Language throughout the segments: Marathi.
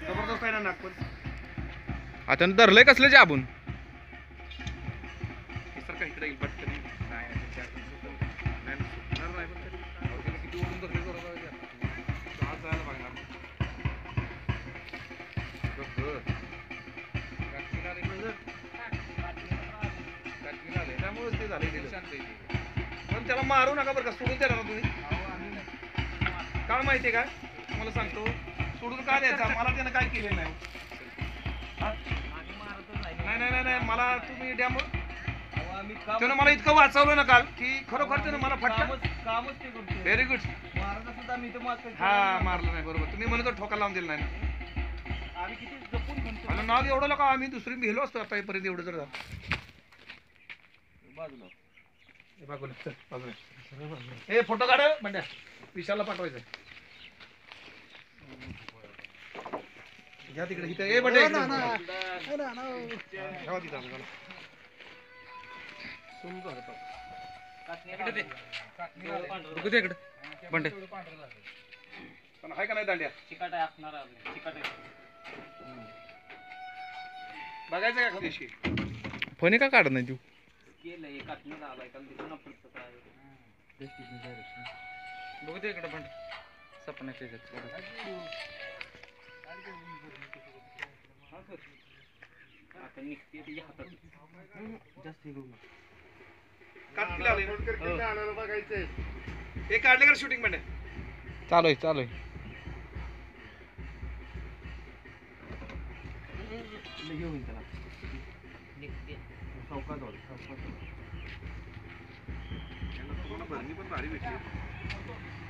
ठोकायला नाक पण आता धरलंय कसलं जाबून हे सारखं इकडे येईल पटकन येईल. नाही, नाही, त्या- नाही, नाही, सुटणार नाही पण तरी. अहो, त्याला किती ओढून धरले जोरात जाऊ द्या. तो हात जायला बघणार. बघ, बघ. काटकीला आले इकडे जर. काटकीला आले. त्यामुळेच ते झाले पण त्याला मारू नका बरं का सोडून द्या ना तुम्ही काय माहितीये का तुम्हाला सांगतो सोडून का द्यायचा मला त्यानं काय केलेलं नाही हा? नाही नाही नाही नाही मला तुम्ही द्या मग त्यानं मला इतकं वाचवलं ना काल की खरोखर त्यानं मला फटका कामच ते करतो व्हेरी गुड महाराज सुद्धा मी तर मागतो हा मारलं नाही बरोबर तुम्ही म्हणतो ठोका लावून दिला नाही ना. आम्ही किती जपून म्हणतो मला नाव एवढं लोक आम्ही दुसरी भेलो असतो आतापर्यंत एवढं जर झालं. बाजूला हे बाजूला, चल, बाजूला. हे फोटो काढ म्हणजे विशालला पाठवायचं घ्या तिकडे इथं. ए बंड्या इकडे. ठेवा तिथं. सुंदर दे इकडं. बंडे. पण आहे का नाही दांड्या? चिकाट आहे असणार आहे, चिकाट. आहे बघायचं का खालीशी फोने का काढत नाही तू? गेलंय काटणीला आलाय काल दिसून ना बघू दे इकडं बंड. सपना त्याच्यात आता निघते त्याच्या हातात जास्त हे करू नका. आले हे काढले का शूटिंग चालू आहे चालू आहे घेऊन त्याला निघते चौकात चौकात भरणी पण भारी भेटली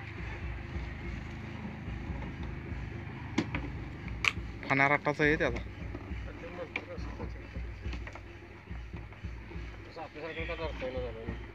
फणा रट्टाचा आहे त्याचा. आपल्यासारखं काय करता येणार